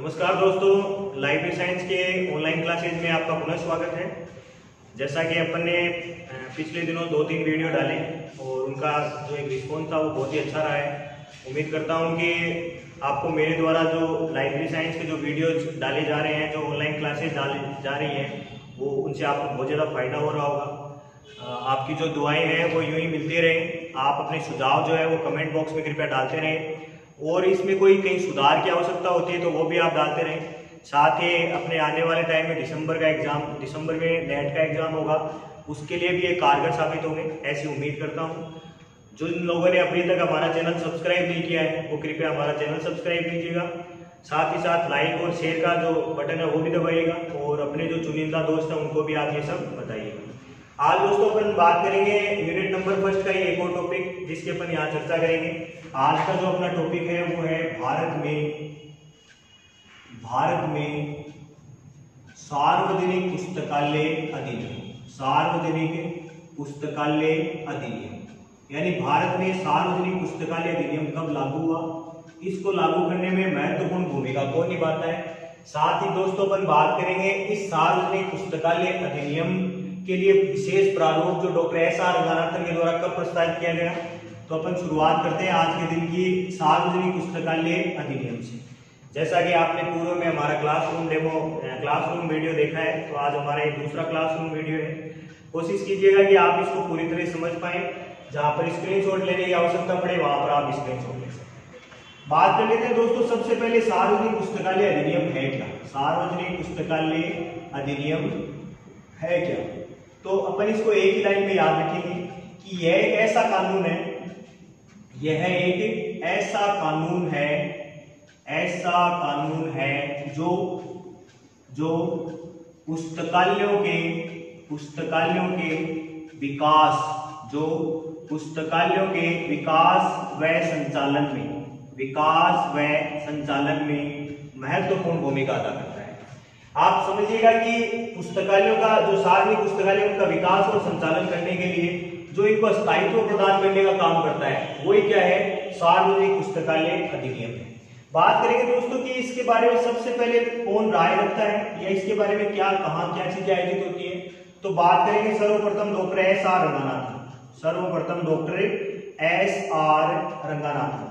नमस्कार दोस्तों library science के ऑनलाइन क्लासेज में आपका पुनः स्वागत है। जैसा कि अपन ने पिछले दिनों दो तीन वीडियो डाले और उनका जो एक रिस्पॉन्स था वो बहुत ही अच्छा रहा है। उम्मीद करता हूँ कि आपको मेरे द्वारा जो लाइब्रेरी साइंस के जो वीडियोज़ डाले जा रहे हैं, जो ऑनलाइन क्लासेज डाले जा रही हैं, वो उनसे आपको बहुत ज़्यादा फ़ायदा हो रहा होगा। आपकी जो दुआएँ हैं वो यूँ ही मिलती रहें। आप अपने सुझाव जो है वो कमेंट बॉक्स में कृपया डालते रहें। और इसमें कोई कहीं सुधार की आवश्यकता होती है तो वो भी आप डालते रहें। साथ ही अपने आने वाले टाइम में दिसंबर का एग्ज़ाम दिसंबर में नेट का एग्ज़ाम होगा। उसके लिए भी ये कारगर साबित होंगे, ऐसी उम्मीद करता हूँ। जिन लोगों ने अभी तक हमारा चैनल सब्सक्राइब नहीं किया है, वो कृपया हमारा चैनल सब्सक्राइब कीजिएगा। साथ ही साथ लाइक और शेयर का जो बटन है, वो भी दबाइएगा। और अपने जो चुनिंदा दोस्त हैं, उनको भी आप ये सब बताइएगा। आज दोस्तों अपन बात करेंगे यूनिट नंबर फ़र्स्ट का ही एक और टॉपिक जिसके अपन यहाँ चर्चा करेंगे। आज का जो अपना टॉपिक है, वो है भारत में भारत में सार्वजनिक पुस्तकालय अधिनियम। सार्वजनिक पुस्तकालय अधिनियम। यानी भारत में सार्वजनिक पुस्तकालय अधिनियम कब लागू हुआ? इसको लागू करने में महत्वपूर्ण भूमिका कौन निभाता है? साथ ही दोस्तों अपन बात करेंगे इस सार्वजनिक पुस्तकालय अधिनियम के लिए विशेष प्रारूप जो डॉक्टर एस आर रंगानाथन के द्वारा कब प्रस्तावित किया गया तो अपन शुरुआत करते हैं आज के दिन की सार्वजनिक पुस्तकालय अधिनियम से। जैसा कि आपने पूर्व में हमारा क्लासरूम डेमो क्लासरूम वीडियो देखा है तो आज हमारा एक दूसरा क्लासरूम वीडियो है। कोशिश कीजिएगा कि आप इसको पूरी तरह समझ पाए। जहाँ पर स्क्रीनशॉट लेने की आवश्यकता पड़े, वहाँ पर आप स्क्रीनशॉट ले सकते बात कर लेते हैं दोस्तों, सबसे पहले सार्वजनिक पुस्तकालय अधिनियम है क्या? सार्वजनिक पुस्तकालय अधिनियम है क्या? तो अपन इसको एक ही लाइन में याद रखेंगे कि यह एक ऐसा कानून है, यह एक ऐसा कानून है, ऐसा कानून है जो जो पुस्तकालयों के पुस्तकालयों के विकास, जो पुस्तकालयों के विकास व संचालन में, विकास व संचालन में महत्वपूर्ण भूमिका अदा करता है। आप समझिएगा कि पुस्तकालयों का, जो सार्वजनिक पुस्तकालय उनका विकास और संचालन करने के लिए जो इनको स्थायित्व प्रदान करने का काम करता है, वही क्या है? सार्वजनिक पुस्तकालय अधिनियम है। बात करेंगे दोस्तों कि इसके बारे में सबसे पहले कौन राय रखता है या इसके बारे में क्या, कहा, क्या चीज़ें आयोजित होती है? तो बात करेंगे सर्वप्रथम डॉक्टर एस आर रंगानाथन। सर्वप्रथम डॉक्टर एस आर रंगानाथन।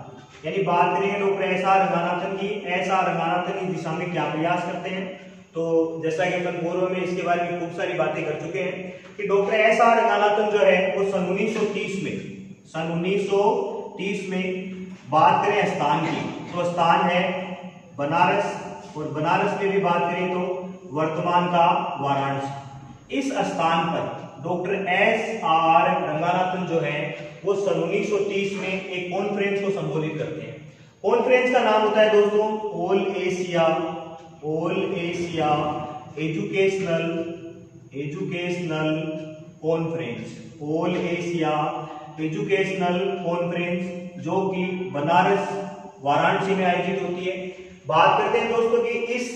यानी बात करेंगे डॉक्टर एस आर रंगानाथन की। एस आर रंगानाथन इस दिशा में क्या प्रयास करते हैं? तो जैसा कि अपन पूर्व में इसके बारे में खूब सारी बातें कर चुके हैं कि डॉक्टर एस आर रंगानाथन जो है, वो सन 1930 में, सन 1930 में बात करें स्थान की। तो स्थान है बनारस और बनारस में भी बात करें तो वर्तमान का वाराणसी। इस स्थान पर डॉक्टर एस आर रंगानाथन जो है, वो सन 1930 में एक कॉन्फ्रेंस को संबोधित करते हैं। कॉन्फ्रेंस का नाम होता है दोस्तों all Asia all Asia educational educational conference all Asia educational conference जो कि बनारस, वाराणसी में आयोजित होती है। बात करते हैं दोस्तों कि इस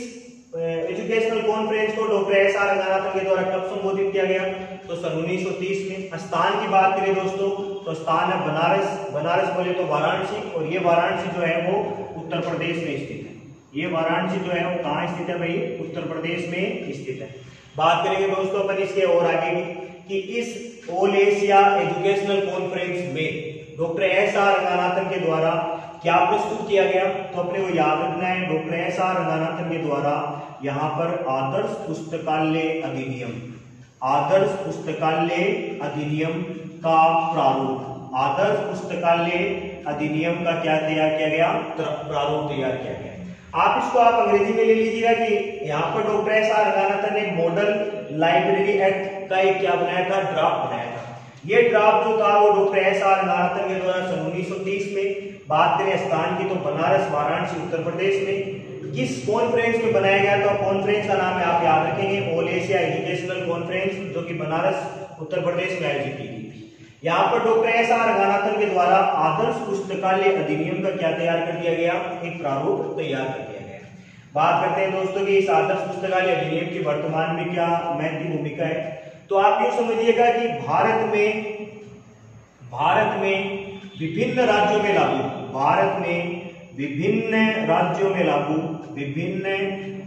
एजुकेशनल कॉन्फ्रेंस को डॉक्टर एस आर रंगानाथन के द्वारा कब संबोधित किया गया? तो सन 1930 में। स्थान की बात करें दोस्तों तो स्थान है बनारस। बनारस बोले तो वाराणसी और ये वाराणसी जो है वो उत्तर प्रदेश में स्थित ये वाराणसी जो है वो कहाँ स्थित है भाई? उत्तर प्रदेश में स्थित है। बात करेंगे दोस्तों अपन इसके और आगे की कि इस ऑल एशिया एजुकेशनल कॉन्फ्रेंस में डॉक्टर एस आर रंगानाथन के द्वारा क्या प्रस्तुत किया गया? तो अपने को याद रखना है, डॉक्टर एस आर रंगानाथन के द्वारा यहाँ पर आदर्श पुस्तकालय अधिनियम, आदर्श पुस्तकालय अधिनियम का प्रारूप, आदर्श पुस्तकालय अधिनियम का क्या तैयार किया गया? प्रारूप तैयार किया गया। आप इसको आप अंग्रेज़ी में ले लीजिएगा कि यहाँ पर डॉक्टर एस आर रंगानाथन ने मॉडल लाइब्रेरी एक्ट का एक क्या बनाया था? ड्राफ्ट बनाया था। ये ड्राफ्ट जो था, वो डॉक्टर एस आर रंगानाथन के द्वारा सन उन्नीस सौ तीस में बात करें स्थान की तो बनारस, वाराणसी, उत्तर प्रदेश में। किस कॉन्फ्रेंस में बनाया गया तो कॉन्फ्रेंस का नाम आप याद रखेंगे ऑल एशिया एजुकेशनल कॉन्फ्रेंस जो कि बनारस, उत्तर प्रदेश में आयोजित की गई। यहाँ पर डॉक्टर एस आर रंगानाथन के द्वारा आदर्श पुस्तकालय अधिनियम का क्या तैयार कर दिया गया? एक प्रारूप तैयार कर दिया गया। बात करते हैं दोस्तों की इस आदर्श पुस्तकालय अधिनियम की वर्तमान में क्या महत्व भूमिका है? तो आप ये समझिएगा कि भारत में भारत में विभिन्न राज्यों में लागू, भारत में विभिन्न राज्यों में लागू, विभिन्न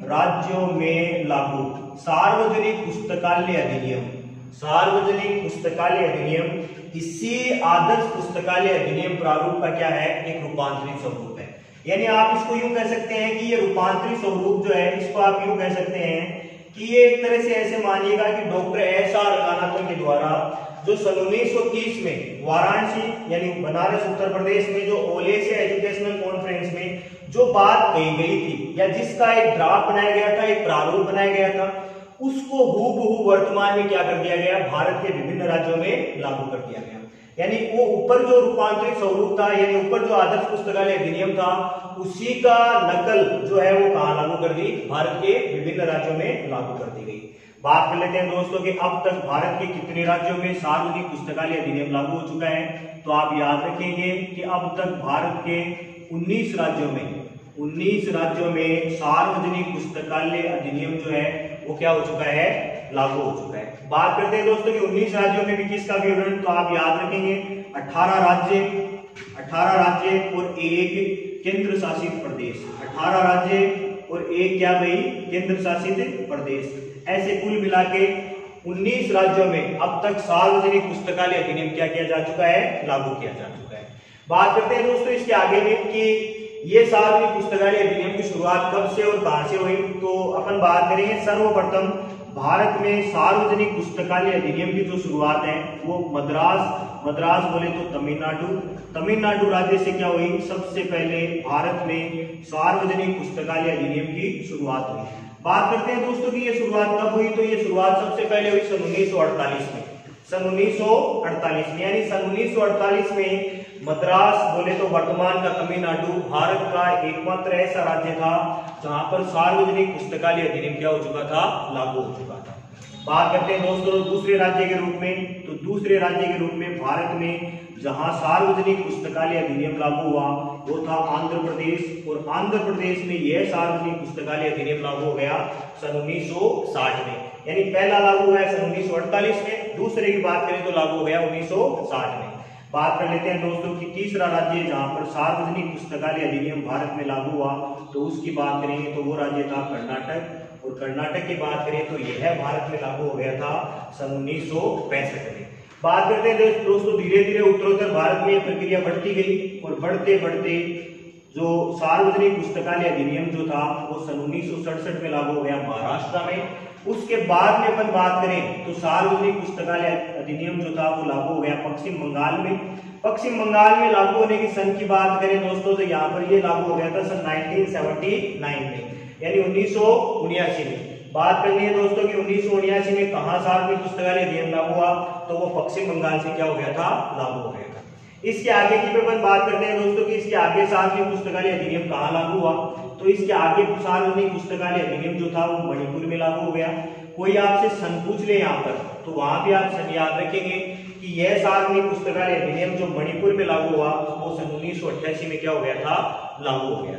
राज्यों में लागू सार्वजनिक पुस्तकालय अधिनियम, सार्वजनिक पुस्तकालय अधिनियम इसी आदर्श पुस्तकालय अधिनियम प्रारूप का क्या है? एक रूपांतरित स्वरूप है। यानी आप इसको यूँ कह सकते हैं कि ये रूपांतरित स्वरूप जो है, इसको आप यूँ कह सकते हैं कि ये एक तरह से ऐसे मानिएगा कि डॉक्टर एस आर रंगानाथन के द्वारा जो सन उन्नीस सौ तीस में वाराणसी, यानी बनारस, उत्तर प्रदेश में जो ओलेसिया एजुकेशनल कॉन्फ्रेंस में जो बात कही गई थी, या जिसका एक ड्राफ्ट बनाया गया था, एक प्रारूप बनाया गया था उसको हूबहू वर्तमान में क्या कर दिया गया? भारत के विभिन्न राज्यों में लागू कर दिया गया। यानी वो ऊपर जो रूपांतरित स्वरूप था, यानी ऊपर जो आदर्श पुस्तकालय अधिनियम था, उसी का नकल जो है वो कहा लागू कर दी? भारत के विभिन्न राज्यों में लागू कर दी गई। बात कर लेते हैं दोस्तों कि अब तक भारत के कितने राज्यों में सार्वजनिक पुस्तकालय अधिनियम लागू हो चुका है। तो आप याद रखेंगे कि अब तक भारत के 19 राज्यों में 19 राज्यों में सार्वजनिक पुस्तकालय अधिनियम जो है वो क्या हो चुका है? लागू हो चुका है। बात करते हैं दोस्तों कि 19 राज्यों में भी किसका विवरण तो आप याद रखेंगे 18 राज्य 18 राज्य और एक केंद्र शासित प्रदेश। 18 राज्य और एक क्या भाई? केंद्र शासित प्रदेश। ऐसे कुल मिला के 19 राज्यों में अब तक सार्वजनिक पुस्तकालय अधिनियम क्या किया जा चुका है? लागू किया जा चुका है। बात करते हैं दोस्तों इसके आगे में कि ये सार्वजनिक पुस्तकालय अधिनियम की शुरुआत कब से और कहा से हुई? तो अपन बात करेंगे सर्वप्रथम भारत में सार्वजनिक पुस्तकालय अधिनियम की जो शुरुआत है, वो मद्रास मद्रास बोले तो तमिलनाडु। तमिलनाडु राज्य से क्या हुई? सबसे पहले भारत में सार्वजनिक पुस्तकालय अधिनियम की शुरुआत हुई। बात करते हैं दोस्तों की ये शुरुआत कब हुई? तो ये शुरुआत सबसे पहले हुई सन उन्नीस सौ अड़तालीस में। सन उन्नीस में, यानी सन उन्नीस सौ अड़तालीस में मद्रास बोले तो वर्तमान का तमिलनाडु, भारत का एकमात्र ऐसा राज्य था, जहाँ पर सार्वजनिक पुस्तकालय अधिनियम क्या हो चुका था, लागू हो चुका था। बात करते हैं दोस्तों दूसरे राज्य के रूप में तो दूसरे राज्य के रूप में भारत में, जहाँ सार्वजनिक पुस्तकालय अधिनियम लागू हुआ, वो था आंध्र प्रदेश, और आंध्र प्रदेश में यह सार्वजनिक पुस्तकालय अधिनियम लागू हो गया सन उन्नीस सौ साठ में। यानी पहला लागू हुआ है सन उन्नीस सौ अड़तालीस में, दूसरे की बात करें तो लागू हो गया उन्नीस सौ साठ में। बात कर लेते हैं दोस्तों कि तीसरा राज्य जहाँ पर सार्वजनिक पुस्तकालय अधिनियम भारत में लागू हुआ तो उसकी बात करेंगे तो वो राज्य था कर्नाटक। और कर्नाटक की बात करें तो यह भारत में लागू हो गया था सन उन्नीस सौ पैंसठ में। बात करते हैं दोस्तों धीरे धीरे उत्तरोत्तर भारत में यह प्रक्रिया बढ़ती गई और बढ़ते बढ़ते जो सार्वजनिक पुस्तकालय अधिनियम जो था, वो सन उन्नीस सौ सड़सठ में लागू हो गया महाराष्ट्र में। उसके बाद में अपन बात करें तो सार्वजनिक पुस्तकालय अधिनियम जो था, वो लागू हो गया पश्चिम बंगाल में। पश्चिम बंगाल में लागू होने की सन की बात करें दोस्तों तो यहाँ पर ये लागू हो गया था सन 1979 में, यानी उन्नीस में। बात करनी है दोस्तों की उन्नीस में कहा सार्वजनिक पुस्तकालय अधिनियम लागू हुआ तो वो पश्चिम बंगाल से क्या हो गया था? लागू हो गया था। इसके आगे की अपन बात करते हैं दोस्तों की इसके आगे सार्वजनिक पुस्तकालय अधिनियम कहाँ लागू हुआ? तो इसके आगे सार्वजनिक पुस्तकालय अधिनियम जो था वो मणिपुर में लागू हो गया। कोई आपसे सन पूछ ले यहाँ पर तो वहाँ भी आप याद रखेंगे कि यह सार्वजनिक पुस्तकालय अधिनियम जो मणिपुर में लागू हुआ, वो सन उन्नीस सौ अठासी में क्या हो गया था? लागू हो गया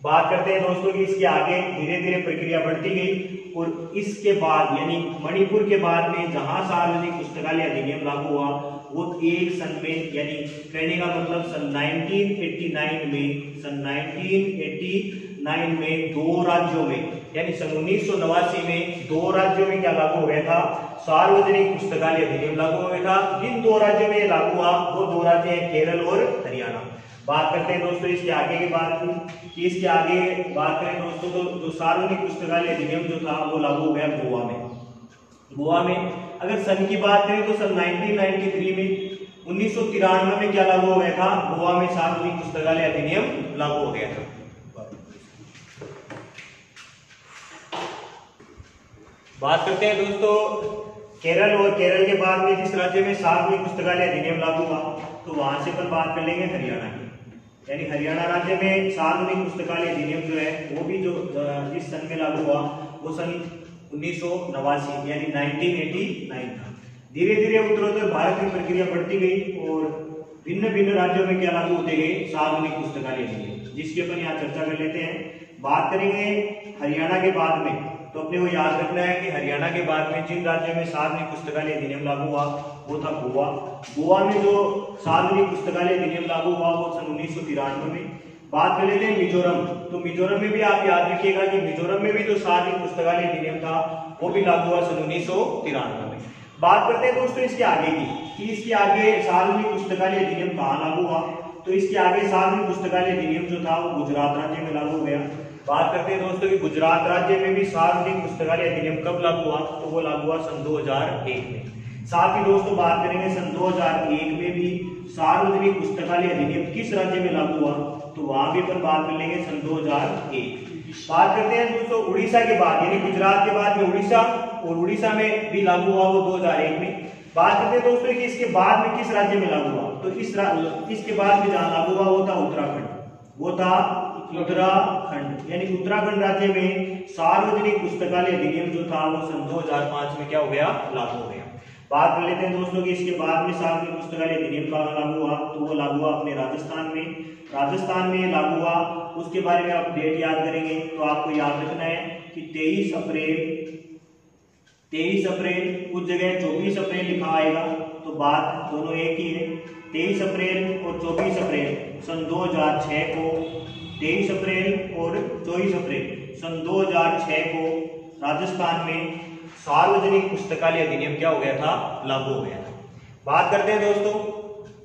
बात करते हैं दोस्तों की इसके आगे धीरे धीरे प्रक्रिया बढ़ती गई और इसके बाद, यानी मणिपुर के बाद में जहाँ सार्वजनिक पुस्तकालय अधिनियम लागू हुआ वो एक सन में यानी कहने का मतलब सन 1989 में सन 1989 में दो राज्यों में, यानी सन उन्नीस सौ नवासी में दो राज्यों में क्या लागू हो गया था? सार्वजनिक पुस्तकालय अधिनियम लागू हो गया था। जिन दो राज्यों में लागू हुआ, वो दो राज्य हैं केरल और हरियाणा। बात करते हैं दोस्तों इसके आगे की बात की। इसके आगे बात करें दोस्तों तो जो सार्वजनिक पुस्तकालय अधिनियम जो था, वो लागू हो गया गोवा में। गोवा में। अगर सन की बात करें तो सन 1993 में उन्नीस सौ तिरानवे में क्या लागू हो गया था? गोवा में सार्वजनिक पुस्तकालय अधिनियम लागू हो गया था। बात करते हैं दोस्तों, केरल और केरल के बाद में जिस राज्य में सार्वजनिक पुस्तकालय अधिनियम लागू हुआ तो वहाँ से पर बात कर लेंगे हरियाणा की। यानी हरियाणा राज्य में सार्वजनिक पुस्तकालय अधिनियम जो है, वो भी जो जिस सन में लागू हुआ, वो सन उन्नीस यानी 1989 था। धीरे धीरे उत्तरोत्तर भारत में प्रक्रिया बढ़ती गई और भिन्न भिन्न राज्यों में क्या लागू होते गए, सार्वजनिक पुस्तकालय अधिनियम जिसकी अपन यहाँ चर्चा कर लेते हैं। बात करेंगे हरियाणा के बाद में। तो अपने को याद रखना है कि हरियाणा के बाद में जिन राज्यों में सार्वजनिक पुस्तकालय अधिनियम लागू हुआ, वो था गोवा। गोवा में जो सार्वजनिक पुस्तकालय अधिनियम लागू हुआ, वो सन उन्नीस में। बात कर लेते हैं मिजोरम। तो मिजोरम में भी आप याद रखिएगा कि मिजोरम में भी जो सार्वजनिक पुस्तकालय अधिनियम था, वो भी लागू हुआ सन उन्नीस सौ तिरानवे में। बात करते हैं दोस्तों इसके आगे की, कि इसके आगे सार्वजनिक पुस्तकालय अधिनियम कहाँ लागू हुआ? तो इसके आगे सार्वजनिक पुस्तकालय अधिनियम जो था, वो गुजरात राज्य में लागू हो गया। बात करते हैं दोस्तों कि गुजरात राज्य में भी सार्वजनिक पुस्तकालय अधिनियम कब लागू हुआ? तो वो लागू हुआ सन 2001 में। साथ ही दोस्तों बात करेंगे सन 2001 में भी सार्वजनिक पुस्तकालय अधिनियम किस राज्य में लागू हुआ? तो वहाँ भी अपन बात कर लेंगे सन 2001 बात करते हैं दोस्तों उड़ीसा के बाद, यानी गुजरात के बाद में उड़ीसा, और उड़ीसा में भी लागू हुआ वो 2001 में। बात करते हैं दोस्तों कि इसके बाद में किस राज्य में लागू हुआ? तो इस इसके बाद में जहाँ लागू हुआ वो था उत्तराखंड। वो था उत्तराखंड। यानी उत्तराखंड राज्य में सार्वजनिक पुस्तकालय अधिनियम जो था वो सन 2005 में क्या हो गया? लागू हो गया। बात कर लेते हैं दोस्तों कि इसके बाद में सार्वजनिक पुस्तकालय अधिनियम का लागू हुआ तो वो लागू हुआ अपने राजस्थान में। राजस्थान में लागू हुआ, उसके बारे में आप डेट याद करेंगे तो आपको याद रखना है कि तेईस अप्रैल तेईस अप्रैल कुछ जगह चौबीस अप्रैल लिखा आएगा तो बात दोनों एक ही है। तेईस अप्रैल और चौबीस अप्रैल, सन 2006 को। तेईस अप्रैल और चौबीस अप्रैल, सन 2006 को राजस्थान में सार्वजनिक पुस्तकालय अधिनियम क्या हो गया था? लागू हो गया था। बात करते हैं दोस्तों,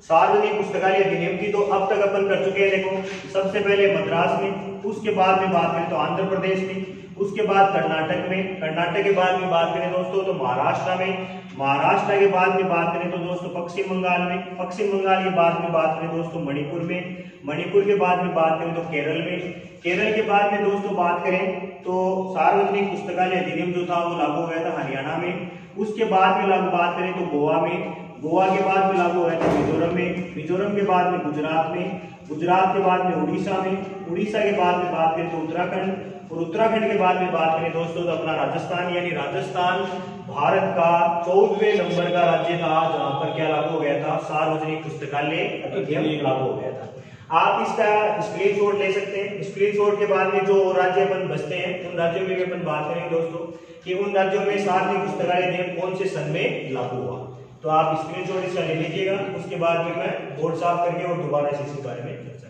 सार्वजनिक पुस्तकालय अधिनियम की तो अब तक अपन कर चुके हैं। देखो, सबसे पहले मद्रास में, उसके बाद में बात करें तो आंध्र प्रदेश में, उसके बाद कर्नाटक में, कर्नाटक के बाद में बात करें दोस्तों तो महाराष्ट्र में महाराष्ट्र के बाद में बात करें तो दोस्तों पश्चिम बंगाल में, पश्चिम बंगाल के बाद में बात करें दोस्तों मणिपुर में। मणिपुर के बाद में बात करें तो केरल में। केरल के बाद में दोस्तों बात करें तो सार्वजनिक पुस्तकालय अधिनियम जो था वो लागू हो गया था हरियाणा में। उसके बाद में लागू बात करें तो गोवा में। गोवा के बाद में लागू हुआ था मिजोरम में। मिजोरम के बाद में गुजरात में। गुजरात के बाद में उड़ीसा में। उड़ीसा के बाद में बात करें तो उत्तराखंड। और उत्तराखंड के बाद में बात करें दोस्तों तो अपना राजस्थान यानी राजस्थान भारत का चौदहवें नंबर का राज्य था जहाँ पर क्या लागू हो गया था? सार्वजनिक पुस्तकालय अधिनियम लागू हो गया था। आप इसका स्क्रीनशॉट ले सकते हैं। स्क्रीनशॉट के बाद में जो राज्य अपन बचते हैं उन राज्यों में भी अपन बात करेंगे दोस्तों कि उन राज्यों में सार्वजनिक पुस्तकालय अधिनियम कौन से सन में लागू हुआ। तो आप स्क्रीनशॉट इसका ले लीजिएगा उसके बाद में मैं बोर्ड साफ़ करके और दोबारा इसी बारे में चर्चा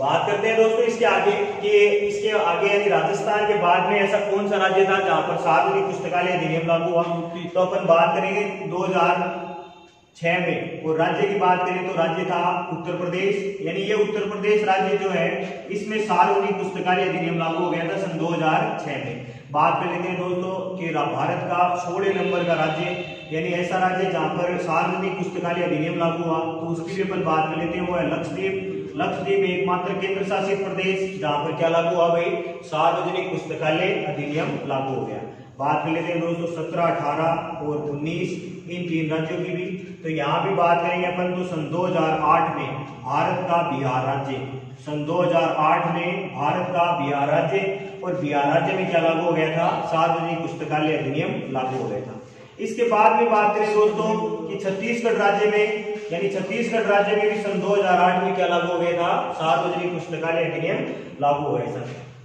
बात करते हैं दोस्तों इसके आगे कि, इसके आगे यानी राजस्थान के बाद में ऐसा कौन सा राज्य था जहाँ पर सार्वजनिक पुस्तकालय अधिनियम लागू हुआ? तो अपन बात करेंगे 2006 में। और राज्य की बात करें तो राज्य था उत्तर प्रदेश। यानी ये उत्तर प्रदेश राज्य जो है, इसमें सार्वजनिक पुस्तकालय अधिनियम लागू हो गया था सन 2006 में। बात कर लेते हैं दोस्तों कि भारत का सोलह नंबर का राज्य, यानी ऐसा राज्य जहाँ पर सार्वजनिक पुस्तकालय अधिनियम लागू हुआ। तो उसकी भी अपन बात कर लेते हैं, वो है लक्षद्वीप। लक्षद्वीप एकमात्र केंद्र शासित प्रदेश, जहाँ पर क्या लागू हुआ भाई? सार्वजनिक पुस्तकालय अधिनियम लागू हो गया। बात कर लेते हैं दोस्तों सत्रह, अठारह और उन्नीस, इन तीन राज्यों की भी। तो यहाँ भी बात करेंगे अपन तो सन 2008 में भारत का बिहार राज्य। सन 2008 में भारत का बिहार राज्य और बिहार राज्य में क्या लागू हो गया था? सार्वजनिक पुस्तकालय अधिनियम लागू हो गया था। इसके बाद में बात करें दोस्तों कि छत्तीसगढ़ राज्य में यानी छत्तीसगढ़ राज्य में भी सन 2008 में क्या लागू हो गया था सार्वजनिक पुस्तकालय अधिनियम लागू हो गया था।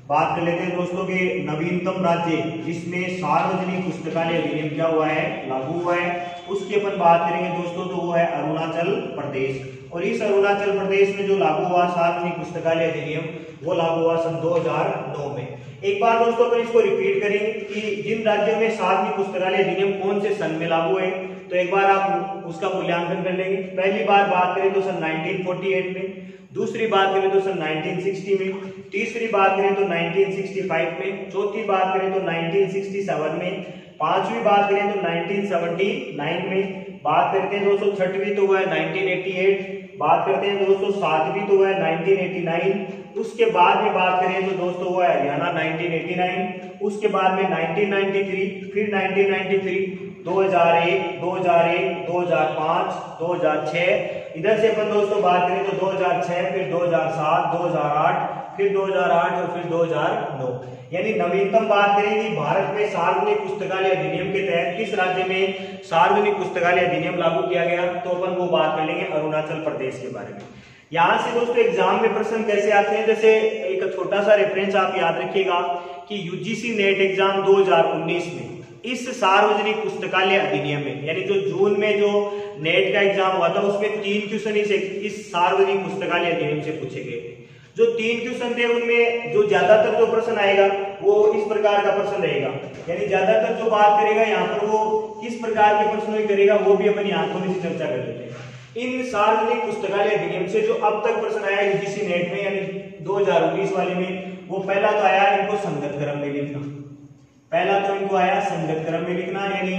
बात कर लेते हैं दोस्तों के नवीनतम राज्य, जिसमें सार्वजनिक पुस्तकालय अधिनियम क्या हुआ है? लागू हुआ है। उसकी अपन बात करेंगे दोस्तों तो वो है अरुणाचल प्रदेश। और इस अरुणाचल प्रदेश में जो लागू हुआ सार्वजनिक पुस्तकालय अधिनियम, वो लागू हुआ सन 2009 में। एक बार दोस्तों अपन इसको रिपीट करें कि जिन राज्यों में सार्वजनिक पुस्तकालय अधिनियम कौन से सन में लागू है तो एक बार आप उसका मूल्यांकन कर लेंगे। पहली बार बात करें तो सन 1948 में, दूसरी बात करें तो सन 1960 में, तीसरी बात करें तो 1965 में, चौथी बात करें तो 1967 में, पांचवी बात करें तो 1979 में, बात करते हैं दोस्तों छठवीं तो हुआ है 1988 बात करते हैं दोस्तों सातवीं तो हुआ है 1989 उसके बाद में बात करें तो दोस्तों हुआ है हरियाणा 1989 उसके बाद में 1993 फिर 1993 2001 2001 2005 2006 इधर से अपन दोस्तों बात करें तो 2006 फिर 2007 2008 फिर 2008 और फिर 2009 यानी नवीनतम बात करें कि भारत में सार्वजनिक पुस्तकालय अधिनियम के तहत किस राज्य में सार्वजनिक पुस्तकालय अधिनियम लागू किया गया तो अपन वो बात कर लेंगे अरुणाचल प्रदेश के बारे में यहाँ से दोस्तों एग्ज़ाम में प्रश्न कैसे आते हैं जैसे एक छोटा सा रेफरेंस आप याद रखिएगा कि यूजीसी नेट एग्ज़ाम 2019 में इस सार्वजनिक पुस्तकालय अधिनियम में, यानी जो जून में जो नेट का एग्ज़ाम हुआ था, उसमें तीन क्वेश्चन इस इस सार्वजनिक पुस्तकालय अधिनियम से पूछे गए। जो तीन क्वेश्चन थे, उनमें जो ज़्यादातर जो प्रश्न आएगा, वो इस प्रकार का प्रश्न रहेगा। यानी ज़्यादातर जो बात करेगा, यहाँ पर वो किस प्रकार के प्रश्न करेगा, वो भी अपन थोड़ी सी चर्चा कर लेते हैं। इन सार्वजनिक पुस्तकालय अधिनियम से जो अब तक प्रश्न आया यूजीसी नेट में, यानी 2019 वाले में, वो पहला तो आया इनको संगत क्रम में लिखना। पहला तो इनको आया संगत क्रम में लिखना, यानी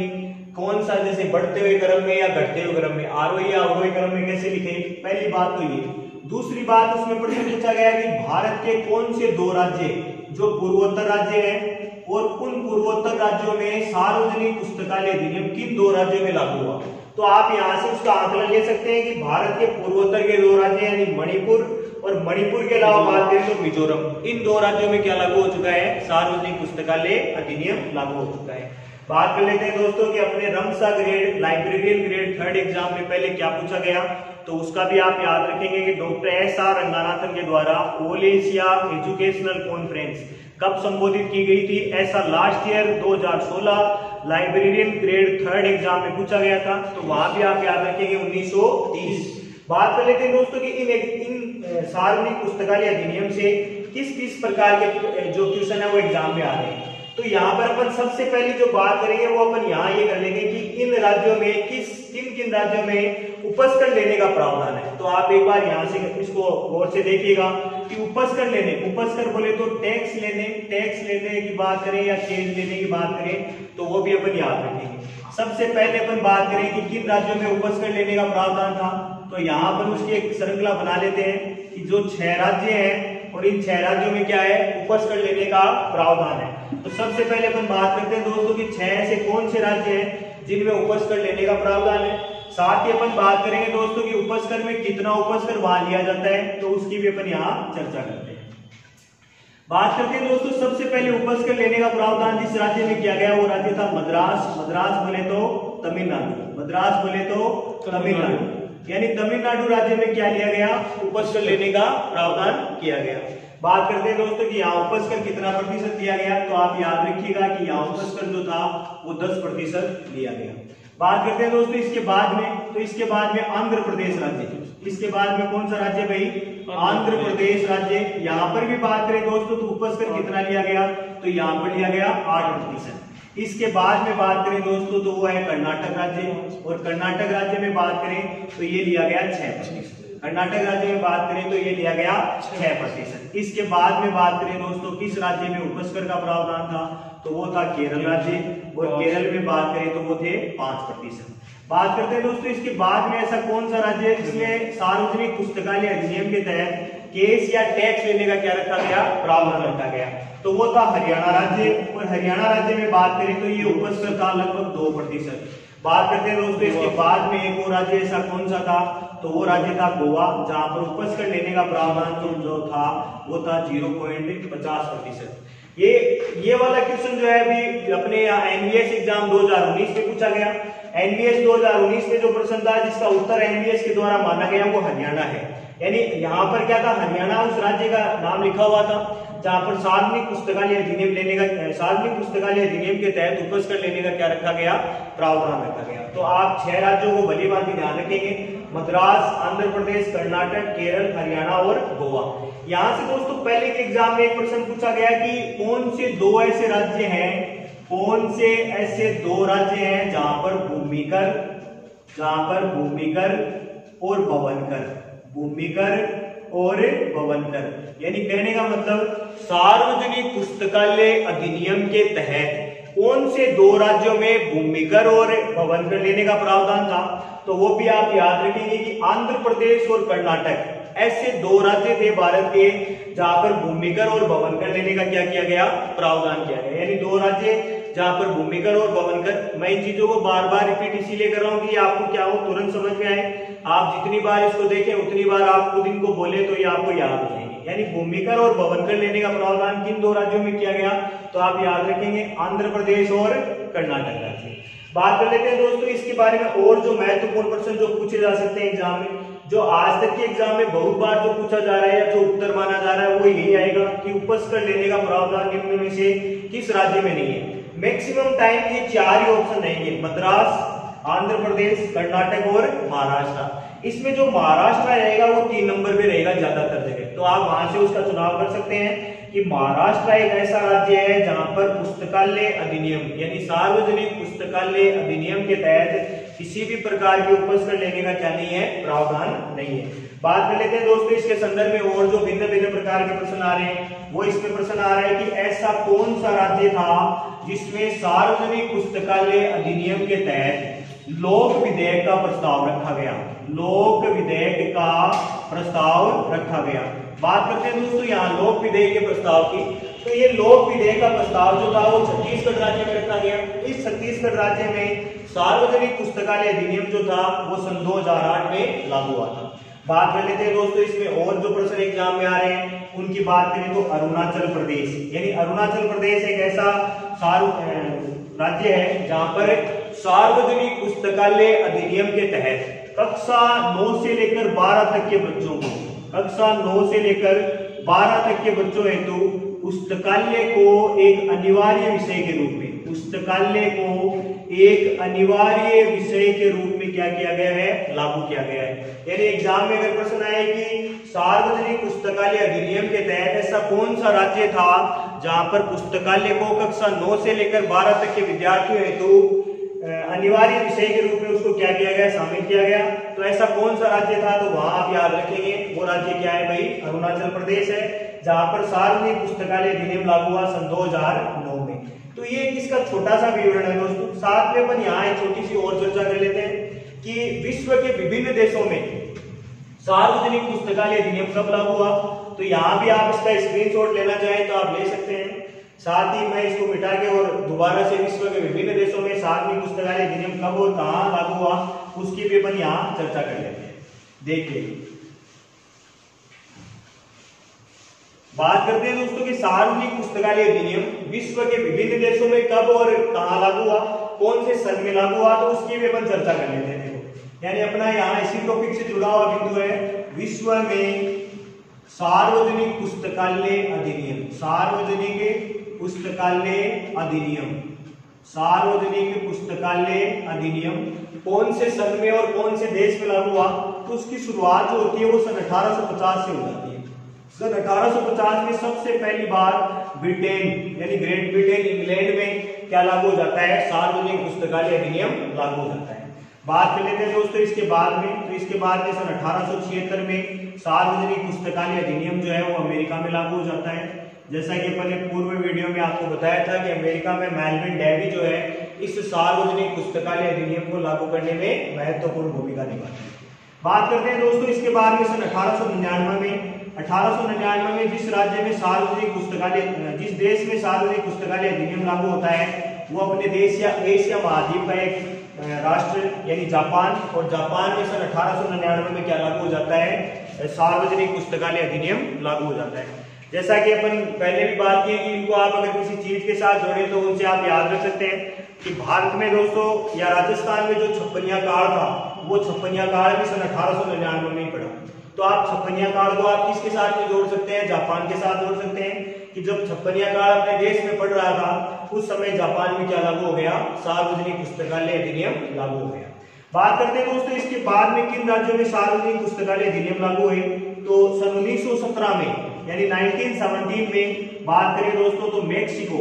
कौन सा जैसे बढ़ते हुए क्रम में या घटते हुए क्रम में, आरोही या अवरोही क्रम में कैसे लिखे? पहली बात तो ये। दूसरी बात उसमें प्रश्न पूछा गया कि भारत के कौन से दो राज्य जो पूर्वोत्तर राज्य हैं और उन पूर्वोत्तर राज्यों में सार्वजनिक पुस्तकालय अधिनियम किन दो राज्यों में लागू हुआ। तो आप यहाँ से उसका आंकलन ले सकते हैं कि भारत के पूर्वोत्तर के दो राज्य यानी मणिपुर और मणिपुर के अलावा बात करें तो मिजोरम। इन दो राज्यों में क्या लागू हो चुका है? सार्वजनिक पुस्तकालय अधिनियम लागू हो चुका है। बात कर लेते हैं दोस्तों कि अपने रमसा grade librarian grade third exam में पहले क्या पूछा गया? तो उसका भी आप याद रखेंगे कि डॉक्टर एस आर रंगानाथन के द्वारा ऑल एशिया एजुकेशनल कॉन्फ्रेंस कब संबोधित की गई थी? ऐसा last year 2016 librarian grade third exam में पूछा गया था। तो वहाँ भी आप याद रखेंगे 1930 बात कर लेते हैं दोस्तों कि इन इन सार्वजनिक पुस्तकालय अधिनियम से किस किस प्रकार के जो क्वेश्चन है वो एग्ज़ाम में आ रहे हैं। तो यहाँ पर अपन सबसे पहले जो बात करेंगे, वो अपन यहाँ ये कर लेंगे कि इन राज्यों में, किस, किन किन राज्यों में उपस्कर लेने का प्रावधान है। तो आप एक बार यहाँ से इसको गौर से देखिएगा कि उपस्कर लेने उपस्कर बोले तो टैक्स लेने टैक्स लेने की बात करें या चेंज लेने की बात करें तो वो भी अपन याद रखेंगे। सबसे पहले अपन बात करें कि किन राज्यों में उपस्कर लेने का प्रावधान था। तो यहाँ पर उसकी एक श्रृंखला बना लेते हैं कि जो छह राज्य हैं और इन छह राज्यों में क्या है, उपज कर लेने का प्रावधान है। तो सबसे पहले अपन बात करते हैं दोस्तों कि छह ऐसे कौन से राज्य हैं जिनमें उपज कर लेने का प्रावधान है। साथ ही अपन बात करेंगे दोस्तों की उपज कर में कितना उपज कर वहाँ लिया जाता है तो उसकी भी अपन यहाँ चर्चा करते हैं। बात करते हैं दोस्तों, सबसे पहले उपज कर लेने का प्रावधान जिस राज्य में किया गया, वो राज्य था मद्रास। मद्रास बोले तो तमिलनाडु। मद्रास बोले तो तमिलनाडु। यानी तमिलनाडु राज्य में क्या लिया गया? उपज कर लेने का प्रावधान किया गया। बात करते हैं दोस्तों कि यहाँ उपज कर कितना प्रतिशत दिया गया? तो आप याद रखिएगा कि यहाँ उपस्कर जो था, वो 10 प्रतिशत लिया गया। बात करते हैं दोस्तों इसके बाद में तो इसके बाद में आंध्र प्रदेश राज्य। इसके बाद में कौन सा राज्य भाई? आंध्र प्रदेश राज्य। यहाँ पर भी बात करें दोस्तों तो उपज कर कितना लिया गया? तो यहाँ पर लिया गया आठ प्रतिशत। इसके बाद में बात करें दोस्तों तो वो है कर्नाटक राज्य। और कर्नाटक राज्य में बात करें तो ये लिया गया छह कर्नाटक राज्य में बात करें तो ये लिया गया छह प्रतिशत। इसके बाद में बात करें दोस्तों, किस राज्य में उपस्कर का प्रावधान था? तो वो था केरल राज्य। और केरल में बात करें तो वो थे पाँच प्रतिशत। बात करते हैं दोस्तों, इसके बाद में ऐसा कौन सा राज्य है जिसमें सार्वजनिक पुस्तकालय अधिनियम के तहत केस या टैक्स लेने का क्या रखा गया? प्रावधान रखा गया। तो वो था हरियाणा राज्य। और हरियाणा राज्य में बात करें तो ये उपस्कर था लगभग दो प्रतिशत। बात करते हैं दोस्तों इसके बाद में एक और राज्य ऐसा कौन सा था? तो वो राज्य था गोवा जहाँ पर उपज कर लेने का प्रावधान तो जो था वो था ज़ीरो पॉइंट पचास प्रतिशत। ये ये वाला क्वेश्चन जो है अभी अपने एनबीएस एग्ज़ाम 2019 में पूछा गया। एनबीएस 2019 में जो प्रश्न था जिसका उत्तर एनबीएस के द्वारा माना गया वो हरियाणा है। यानी यहाँ पर क्या था? हरियाणा उस राज्य का नाम लिखा हुआ था, जहाँ पर सार्वजनिक पुस्तकालय अधिनियम लेने का सार्वजनिक पुस्तकालय अधिनियम के तहत उपज कर लेने का क्या रखा गया? प्रावधान रखा गया। तो आप छह राज्यों को भली बात ध्यान रखेंगे, मद्रास, आंध्र प्रदेश, कर्नाटक, केरल, हरियाणा और गोवा। यहाँ से दोस्तों, पहले के एग्ज़ाम में एक प्रश्न पूछा गया कि कौन से दो ऐसे राज्य हैं, कौन से ऐसे दो राज्य हैं जहाँ पर भूमिकर जहाँ पर भूमिकर और भवनकर भूमिकर और भवनकर यानी कहने का मतलब सार्वजनिक पुस्तकालय अधिनियम के तहत कौन से दो राज्यों में भूमिकर और भवनकर लेने का प्रावधान था? तो वो भी आप याद रखेंगे कि आंध्र प्रदेश और कर्नाटक ऐसे दो राज्य थे भारत के, जहाँ पर भूमिकर और भवनकर लेने का क्या किया गया? प्रावधान किया गया। यानी दो राज्य, जहाँ पर भूमिकर और भवनकर मैं इन चीज़ों को बार बार रिपीट इसीलिए कर रहा हूँ कि आपको क्या हो, तुरंत समझ में आए। आप जितनी बार इसको देखें, उतनी बार आप खुद इनको बोले तो ये आपको याद हो जाएँगे। यानी भूमिकर और भवनकर लेने का प्रावधान किन दो राज्यों में किया गया तो आप याद रखेंगे आंध्र प्रदेश और कर्नाटक राज्य। बात कर लेते हैं दोस्तों इसके बारे में और जो महत्वपूर्ण प्रश्न जो पूछे जा सकते हैं एग्ज़ाम में, जो आज तक के एग्ज़ाम में बहुत बार जो पूछा जा रहा है या जो उत्तर माना जा रहा है, वो यही आएगा कि उपस्कर लेने का प्रावधान निम्न में से किस राज्य में नहीं है। मैक्सिमम टाइम ये चार ही ऑप्शन रहेंगे, मद्रास आंध्र प्रदेश, कर्नाटक और महाराष्ट्र। इसमें जो महाराष्ट्र रहेगा, वो तीन नंबर पे रहेगा ज़्यादातर जगह। तो आप वहाँ से उसका चुनाव कर सकते हैं कि महाराष्ट्र एक ऐसा राज्य है जहाँ पर पुस्तकालय अधिनियम, यानी सार्वजनिक पुस्तकालय अधिनियम के तहत किसी भी प्रकार के उपस्कर लेने का क्या नहीं है, प्रावधान नहीं है। बात कर लेते हैं दोस्तों, इसके संदर्भ में और जो भिन्न भिन्न प्रकार के प्रश्न आ रहे हैं, वो इसमें प्रश्न आ रहा है कि ऐसा कौन सा राज्य था जिसमें सार्वजनिक पुस्तकालय अधिनियम के तहत लोक विधेयक का प्रस्ताव रखा गया। लोक विधेयक का प्रस्ताव रखा गया। बात करते हैं दोस्तों यहाँ लोक विधेयक के प्रस्ताव की। तो ये लोक विधेयक का प्रस्ताव जो था वो छत्तीसगढ़ राज्य में रखा गया। इस छत्तीसगढ़ राज्य में सार्वजनिक पुस्तकालय अधिनियम जो था वो सन 2008 में लागू हुआ था। बात कर लेते हैं दोस्तों इसमें और जो प्रश्न एग्ज़ाम में आ रहे हैं, उनकी बात करें तो अरुणाचल प्रदेश। यानी अरुणाचल प्रदेश एक ऐसा राज्य है जहाँ पर सार्वजनिक पुस्तकालय अधिनियम के तहत कक्षा नौ से लेकर बारह तक के बच्चों को, कक्षा नौ से लेकर बारह तक के बच्चों हेतु पुस्तकालय को एक अनिवार्य विषय के रूप में, पुस्तकालय को एक अनिवार्य विषय के रूप में क्या किया गया है? लागू किया गया है। यानी एग्ज़ाम में अगर प्रश्न आए कि सार्वजनिक पुस्तकालय अधिनियम के तहत ऐसा कौन सा राज्य था जहाँ पर पुस्तकालय को कक्षा नौ से लेकर बारह तक के विद्यार्थियों हेतु अनिवार्य विषय के रूप में उसको क्या किया गया शामिल किया गया। तो ऐसा कौन सा राज्य था तो वहाँ आप याद रखेंगे, वो राज्य क्या है भाई? अरुणाचल प्रदेश है, जहाँ पर सार्वजनिक पुस्तकालय अधिनियम लागू हुआ सन दो हज़ार नौ में। तो ये इसका छोटा सा विवरण है दोस्तों। साथ में अपन यहाँ एक छोटी सी और चर्चा कर लेते हैं कि विश्व के विभिन्न देशों में सार्वजनिक पुस्तकालय अधिनियम कब लागू हुआ। तो यहाँ भी आप इसका स्क्रीनशॉट लेना चाहें तो आप ले सकते हैं। साथ ही मैं इसको मिटा के और दोबारा से विश्व के विभिन्न देशों में सार्वजनिक पुस्तकालय अधिनियम कब और कहा लागू हुआ, उसकी भी अपन यहाँ चर्चा कर लेते हैं। देखिए। बात करते हैं दोस्तों कि सार्वजनिक पुस्तकालय अधिनियम विश्व के विभिन्न देशों में कब और कहा लागू हुआ, कौन से सन में लागू हुआ तो उसकी भी अपन चर्चा कर लेते हैं। देखो, यानी अपना यहाँ इसी टॉपिक से जुड़ा हुआ बिंदु है, विश्व में सार्वजनिक पुस्तकालय अधिनियम, सार्वजनिक पुस्तकालय अधिनियम। सार्वजनिक पुस्तकालय अधिनियम। कौन से सन में और कौन से देश में लागू हुआ? तो उसकी शुरुआत जो होती है वो सन 1850 से हो जाती है। सन 1850 में सबसे पहली बार ब्रिटेन, यानी ग्रेट ब्रिटेन, इंग्लैंड में क्या लागू हो जाता है? सार्वजनिक पुस्तकालय अधिनियम लागू हो जाता है। बात कर लेते हैं दोस्तों इसके बाद में। तो इसके बाद में सन अठारह में सार्वजनिक पुस्तकालय अधिनियम जो है वो अमेरिका में लागू हो जाता है। जैसा कि अपन पूर्व वीडियो में आपको बताया था कि अमेरिका में मेलविन डेवी जो है, इस सार्वजनिक पुस्तकालय अधिनियम को लागू करने में महत्वपूर्ण भूमिका निभाते हैं। बात करते हैं दोस्तों, इसके बाद में सन अठारह सौ निन्यानवे में। अठारह सौ निन्यानवे में जिस राज्य में सार्वजनिक पुस्तकालय, जिस देश में सार्वजनिक पुस्तकालय अधिनियम लागू होता है, वो अपने देश या एशिया महाद्वीप का एक राष्ट्र, यानी जापान, और जापान में सन अठारह सौ निन्यानवे में क्या लागू हो जाता है? सार्वजनिक पुस्तकालय अधिनियम लागू हो जाता है। जैसा कि अपन पहले भी बात की कि इनको आप अगर किसी चीज़ के साथ जोड़े तो उनसे आप याद रख सकते हैं कि भारत में दोस्तों या राजस्थान में जो छप्पनिया काल था, वो छप्पनिया काल भी सन अठारह सौ निन्यानवे में पड़ा। तो आप छप्पनिया काल को आप किसके साथ में जोड़ सकते हैं? जापान के साथ जोड़ सकते हैं कि जब छप्पनिया काल अपने देश में पड़ रहा था, उस समय जापान में क्या लागू हो गया? सार्वजनिक पुस्तकालय अधिनियम लागू हो गया। बात करते हैं दोस्तों, इसके बाद में किन राज्यों में सार्वजनिक पुस्तकालय अधिनियम लागू हुए? तो सन उन्नीस सौ सत्रह में यानी 1917 में बात करें दोस्तों तो मेक्सिको।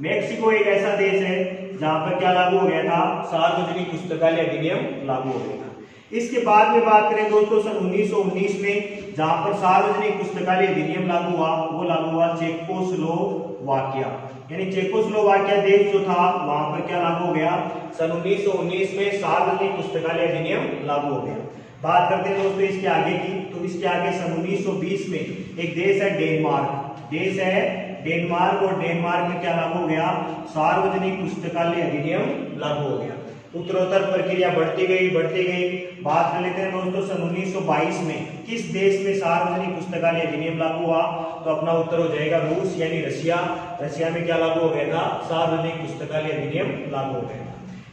मेक्सिको एक ऐसा देश है जहाँ पर क्या लागू हो गया था? सार्वजनिक पुस्तकालय अधिनियम लागू हो गया था। इसके बाद में बात करें दोस्तों सन 1919 में, जहाँ पर सार्वजनिक पुस्तकालय अधिनियम लागू हुआ, वो लागू हुआ चेकोस्लोवाकिया। यानी चेकोस्लोवाकिया देश जो था, वहाँ पर क्या लागू हो गया? सन 1919 में सार्वजनिक पुस्तकालय अधिनियम लागू हो गया। बात करते हैं दोस्तों इसके आगे की। तो इसके आगे सन 1920 में एक देश है डेनमार्क। देश है डेनमार्क और डेनमार्क में क्या लागू हो गया? सार्वजनिक पुस्तकालय अधिनियम लागू हो गया। उत्तरोत्तर प्रक्रिया बढ़ती गई बढ़ती गई। बात कर लेते हैं दोस्तों सन 1922 में किस देश में सार्वजनिक पुस्तकालय अधिनियम लागू हुआ? तो अपना उत्तर हो जाएगा रूस यानी रशिया। रशिया में क्या लागू हो गया था? सार्वजनिक पुस्तकालय अधिनियम लागू हो गया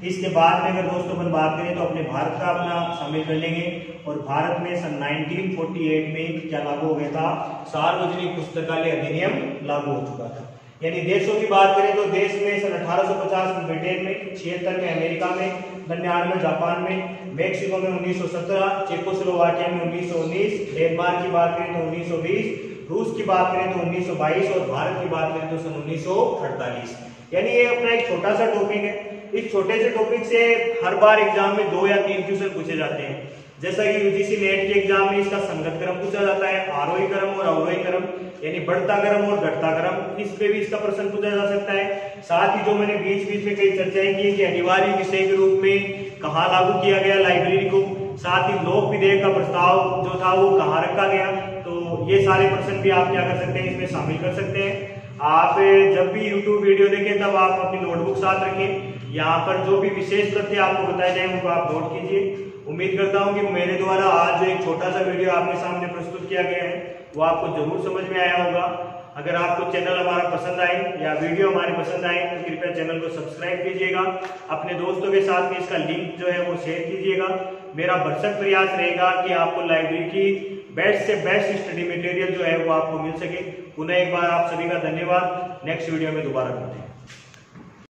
इसके बाद में अगर दोस्तों अपन बात करें तो अपने भारत का अपना शामिल कर लेंगे। और भारत में सन 1948 में क्या लागू हो गया था? सार्वजनिक पुस्तकालय अधिनियम लागू हो चुका था। यानी देशों की बात करें तो देश में सन 1850 में ब्रिटेन में, छिहत्तर में अमेरिका में निन्यानवे जापान में, मेक्सिको में 1917 चेकोस्लोवाकिया में 1919 डेनमार्क की बात करें तो 1920 रूस की बात करें तो 1922 और भारत की बात करें तो सन उन्नीस सौ अड़तालीस। यानी ये अपना एक छोटा सा टॉपिक है। इस छोटे से टॉपिक से हर बार एग्ज़ाम में दो या तीन क्वेश्चन पूछे जाते हैं। जैसा कि यूजीसी नेट के एग्ज़ाम में इसका संगत क्रम पूछा जाता है आरोही क्रम और अवरोही क्रम, यानी बढ़ता क्रम और घटता क्रम, इस पे भी इसका प्रश्न पूछा जा सकता है। साथ ही जो मैंने बीच बीच में कई चर्चाएँ की कि अनिवार्य विषय के रूप में कहा लागू किया गया लाइब्रेरी को, साथ ही लोक विधेयक का प्रस्ताव जो था वो कहाँ रखा गया तो ये सारे प्रश्न भी आप क्या कर सकते हैं, इसमें शामिल कर सकते हैं। आप जब भी YouTube वीडियो देखें, तब आप अपनी नोटबुक साथ रखें। यहाँ पर जो भी विशेष तथ्य आपको बताए जाए, उनको आप नोट कीजिए। उम्मीद करता हूँ कि मेरे द्वारा आज जो एक छोटा सा वीडियो आपके सामने प्रस्तुत किया गया है, वो आपको ज़रूर समझ में आया होगा। अगर आपको चैनल हमारा पसंद आए या वीडियो हमारी पसंद आए तो कृपया चैनल को सब्सक्राइब कीजिएगा। अपने दोस्तों के साथ में इसका लिंक जो है वो शेयर कीजिएगा। मेरा भरसक प्रयास रहेगा कि आपको लाइब्रेरी की बेस्ट से बेस्ट स्टडी मटेरियल जो है वो आपको मिल सके। पुनः एक बार आप सभी का धन्यवाद। नेक्स्ट वीडियो में दोबारा मिलते हैं।